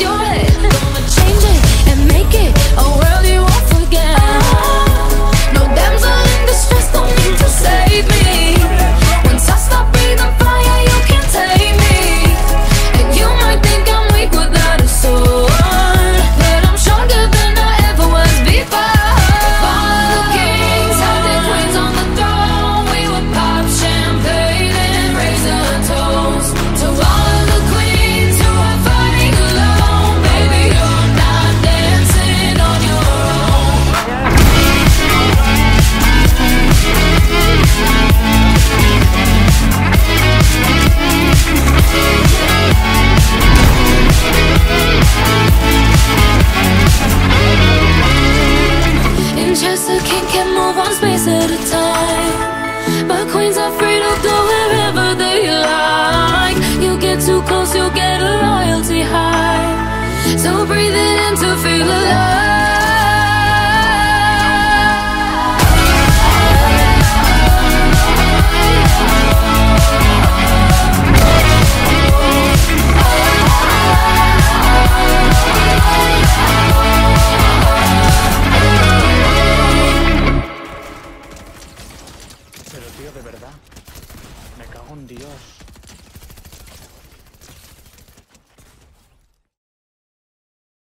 your head. brains are free to go wherever they like. You get too close, you'll get a loyalty high. So breathe it in to feel alive. Pero tío, de verdad. Me cago en Dios.